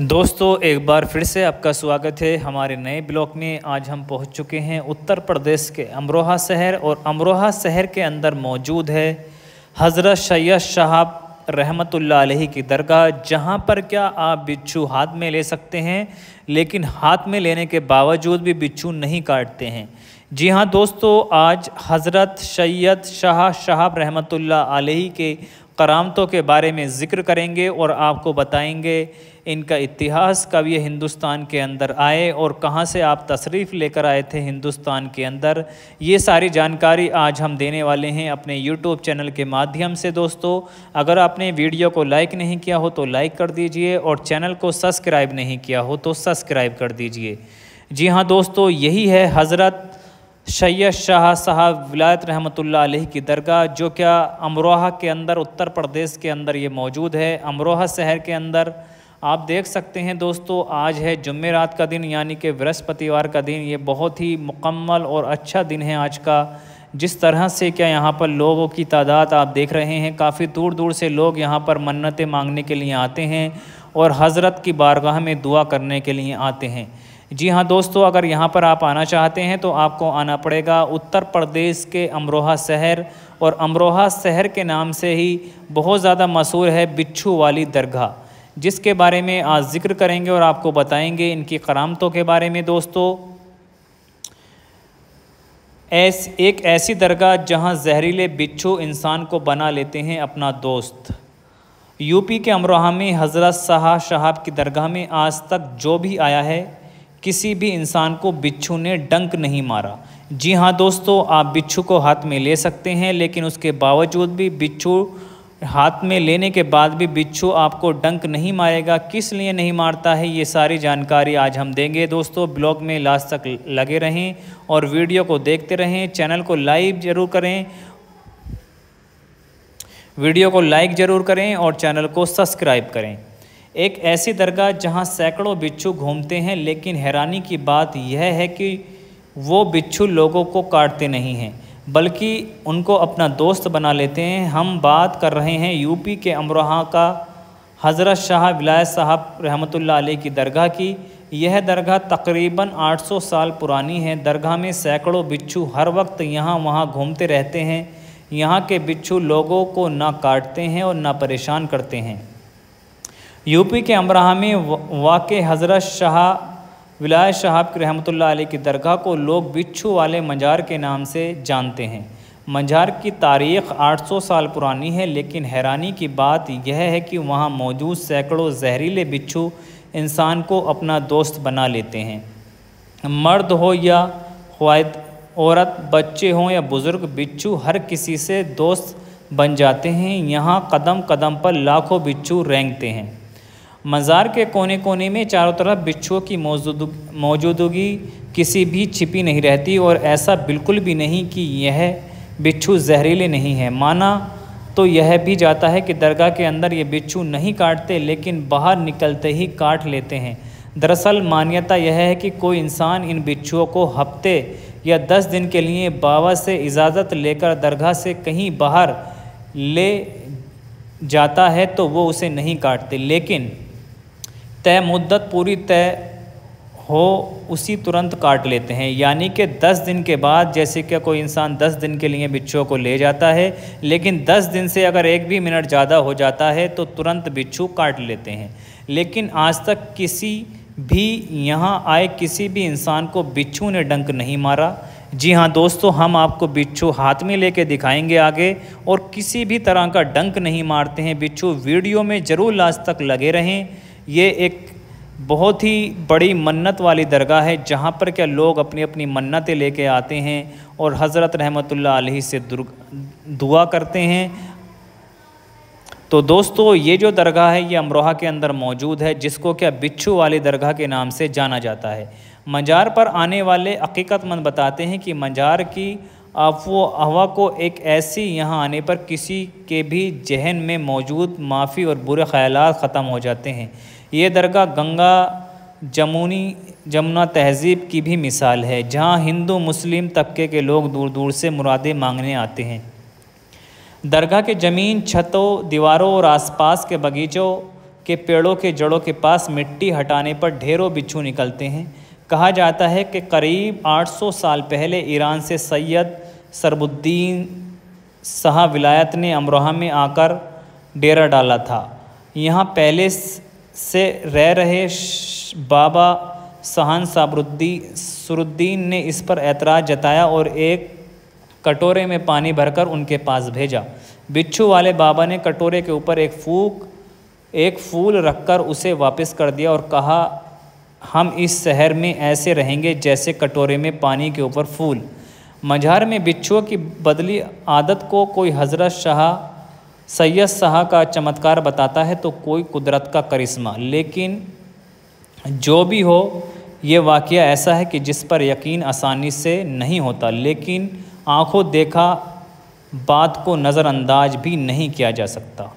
दोस्तों, एक बार फिर से आपका स्वागत है हमारे नए ब्लॉग में। आज हम पहुँच चुके हैं उत्तर प्रदेश के अमरोहा शहर और अमरोहा शहर के अंदर मौजूद है हज़रत सैयद साहब रहमतुल्लाह अलैहि की दरगाह, जहाँ पर क्या आप बिच्छू हाथ में ले सकते हैं, लेकिन हाथ में लेने के बावजूद भी बिच्छू नहीं काटते हैं। जी हाँ दोस्तों, आज हज़रत सैयद शाह साहब रहमतुल्लाह अलैहि के करामतों के बारे में ज़िक्र करेंगे और आपको बताएँगे इनका इतिहास कब ये हिंदुस्तान के अंदर आए और कहाँ से आप तशरीफ़ लेकर आए थे हिंदुस्तान के अंदर? ये सारी जानकारी आज हम देने वाले हैं अपने यूट्यूब चैनल के माध्यम से दोस्तों। अगर आपने वीडियो को लाइक नहीं किया हो तो लाइक कर दीजिए और चैनल को सब्सक्राइब नहीं किया हो तो सब्सक्राइब कर दीजिए। जी हाँ दोस्तों, यही है हज़रत सैयद शाह साहब विलायत अलैहि की दरगाह, जो क्या अमरोहा के अंदर, उत्तर प्रदेश के अंदर ये मौजूद है। अमरोहा शहर के अंदर आप देख सकते हैं दोस्तों, आज है जुम्मेरात का दिन, यानी कि बृहस्पतिवार का दिन। ये बहुत ही मुकम्मल और अच्छा दिन है आज का। जिस तरह से क्या यहाँ पर लोगों की तादाद आप देख रहे हैं, काफ़ी दूर दूर से लोग यहाँ पर मन्नतें मांगने के लिए आते हैं और हज़रत की बारगाह में दुआ करने के लिए आते हैं। जी हाँ दोस्तों, अगर यहाँ पर आप आना चाहते हैं तो आपको आना पड़ेगा उत्तर प्रदेश के अमरोहा शहर और अमरोहा शहर के नाम से ही बहुत ज़्यादा मशहूर है बिच्छू वाली दरगाह। जिसके बारे में आज ज़िक्र करेंगे और आपको बताएँगे इनकी करामतों के बारे में दोस्तों। ऐस, एक ऐसी दरगाह जहाँ जहरीले बिच्छू इंसान को बना लेते हैं अपना दोस्त। यूपी के अमरोहा में हज़रत शाह शहाब की दरगाह में आज तक जो भी आया है, किसी भी इंसान को बिच्छू ने डंक नहीं मारा। जी हाँ दोस्तों, आप बिच्छू को हाथ में ले सकते हैं, लेकिन उसके बावजूद भी बिच्छू हाथ में लेने के बाद भी बिच्छू आपको डंक नहीं मारेगा। किस लिए नहीं मारता है, ये सारी जानकारी आज हम देंगे। दोस्तों, ब्लॉग में लास्ट तक लगे रहें और वीडियो को देखते रहें। चैनल को लाइक ज़रूर करें। वीडियो को लाइक ज़रूर करें और चैनल को सब्सक्राइब करें। एक ऐसी दरगाह जहाँ सैकड़ों बिच्छू घूमते हैं, लेकिन हैरानी की बात यह है कि वो बिच्छू लोगों को काटते नहीं हैं। बल्कि उनको अपना दोस्त बना लेते हैं। हम बात कर रहे हैं यूपी के अमरोहा का हज़रत शाह विलायत साहब अलैह की दरगाह की। यह दरगाह तकरीबन 800 साल पुरानी है। दरगाह में सैकड़ों बिच्छू हर वक्त यहाँ वहाँ घूमते रहते हैं। यहाँ के बिच्छू लोगों को ना काटते हैं और ना परेशान करते हैं। यूपी के अमराहा में वाक़ हज़रत शाह विलाय शहाब की रहमत की दरगाह को लोग बिच्छू वाले मज़ार के नाम से जानते हैं। मज़ार की तारीख़ 800 साल पुरानी है, लेकिन हैरानी की बात यह है कि वहाँ मौजूद सैकड़ों जहरीले बिच्छू इंसान को अपना दोस्त बना लेते हैं। मर्द हो या ख्वाद औरत, बच्चे हों या बुज़ुर्ग, बिच्छू हर किसी से दोस्त बन जाते हैं। यहाँ कदम कदम पर लाखों बिच्छू रेंगते हैं। मज़ार के कोने कोने में चारों तरफ़ बिच्छुओं की मौजूदगी किसी भी छिपी नहीं रहती और ऐसा बिल्कुल भी नहीं कि यह बिच्छू जहरीले नहीं है। माना तो यह भी जाता है कि दरगाह के अंदर ये बिच्छू नहीं काटते, लेकिन बाहर निकलते ही काट लेते हैं। दरअसल मान्यता यह है कि कोई इंसान इन बिच्छुओं को हफ़्ते या दस दिन के लिए बाबा से इजाज़त लेकर दरगाह से कहीं बाहर ले जाता है तो वो उसे नहीं काटते। लेकिन तय मुद्दत पूरी तय हो, उसी तुरंत काट लेते हैं। यानी कि 10 दिन के बाद जैसे कि कोई इंसान 10 दिन के लिए बिच्छुओं को ले जाता है, लेकिन 10 दिन से अगर एक भी मिनट ज़्यादा हो जाता है तो तुरंत बिच्छू काट लेते हैं। लेकिन आज तक किसी भी यहाँ आए किसी भी इंसान को बिच्छू ने डंक नहीं मारा। जी हाँ दोस्तों, हम आपको बिच्छू हाथ में लेके दिखाएँगे आगे, और किसी भी तरह का डंक नहीं मारते हैं। बिच्छू वीडियो में ज़रूर लास्ट तक लगे रहें। ये एक बहुत ही बड़ी मन्नत वाली दरगाह है, जहाँ पर क्या लोग अपनी अपनी मन्नतें लेके आते हैं और हज़रत रहमतुल्लाह अलैहि से दुआ करते हैं। तो दोस्तों, ये जो दरगाह है, ये अमरोहा के अंदर मौजूद है, जिसको क्या बिच्छू वाली दरगाह के नाम से जाना जाता है। मज़ार पर आने वाले हकीकतमंद बताते हैं कि मज़ार की अफो हवा को एक ऐसी यहाँ आने पर किसी के भी जहन में मौजूद माफ़ी और बुरे ख्याल ख़त्म हो जाते हैं। ये दरगाह गंगा, जमुनी, जमुना तहज़ीब की भी मिसाल है, जहाँ हिंदू, मुस्लिम तबके के लोग दूर दूर से मुरादें मांगने आते हैं। दरगाह के ज़मीन, छतों, दीवारों और आसपास के बगीचों के पेड़ों के जड़ों के पास मिट्टी हटाने पर ढेरों बिच्छू निकलते हैं। कहा जाता है कि करीब 800 साल पहले ईरान से सैयद सरबुद्दीन शाह विलायत ने अमरोहा में आकर डेरा डाला था। यहाँ पहले से रह रहे बाबा सहान साबरुद्दी सुरुद्दीन ने इस पर एतराज़ जताया और एक कटोरे में पानी भरकर उनके पास भेजा। बिच्छू वाले बाबा ने कटोरे के ऊपर एक फूक एक फूल रखकर उसे वापस कर दिया और कहा हम इस शहर में ऐसे रहेंगे जैसे कटोरे में पानी के ऊपर फूल। मझार में बिच्छुओं की बदली आदत को कोई हज़रत शाह, सैयद शाह का चमत्कार बताता है तो कोई कुदरत का करिश्मा। लेकिन जो भी हो, ये वाक़ ऐसा है कि जिस पर यकीन आसानी से नहीं होता। लेकिन आँखों देखा बात को नज़रअंदाज भी नहीं किया जा सकता।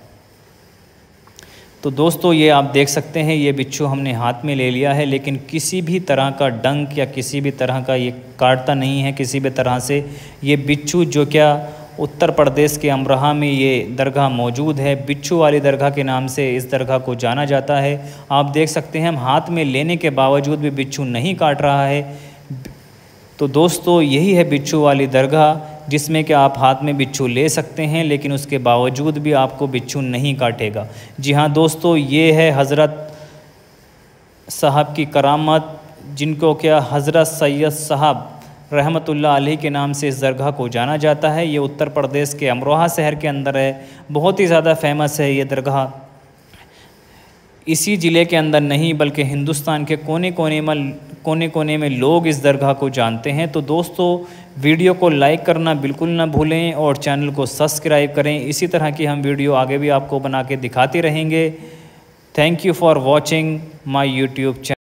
तो दोस्तों, ये आप देख सकते हैं, ये बिच्छू हमने हाथ में ले लिया है, लेकिन किसी भी तरह का डंक या किसी भी तरह का ये काटता नहीं है, किसी भी तरह से। ये बिच्छू जो क्या उत्तर प्रदेश के अमरोहा में ये दरगाह मौजूद है। बिच्छू वाली दरगाह के नाम से इस दरगाह को जाना जाता है। आप देख सकते हैं, हम हाथ में लेने के बावजूद भी बिच्छू नहीं काट रहा है। तो दोस्तों, यही है बिच्छू वाली दरगाह। जिसमें कि आप हाथ में बिच्छू ले सकते हैं, लेकिन उसके बावजूद भी आपको बिच्छू नहीं काटेगा। जी हाँ दोस्तों, ये है हज़रत साहब की करामत, जिनको क्या हज़रत सैयद साहब रहमतुल्लाह अलैह के नाम से इस दरगाह को जाना जाता है। ये उत्तर प्रदेश के अमरोहा शहर के अंदर है, बहुत ही ज़्यादा फ़ेमस है ये दरगाह। इसी ज़िले के अंदर नहीं, बल्कि हिंदुस्तान के कोने कोने में कोने कोने में लोग इस दरगाह को जानते हैं। तो दोस्तों वीडियो को लाइक करना बिल्कुल ना भूलें और चैनल को सब्सक्राइब करें। इसी तरह की हम वीडियो आगे भी आपको बना के दिखाते रहेंगे। Thank you for watching my YouTube channel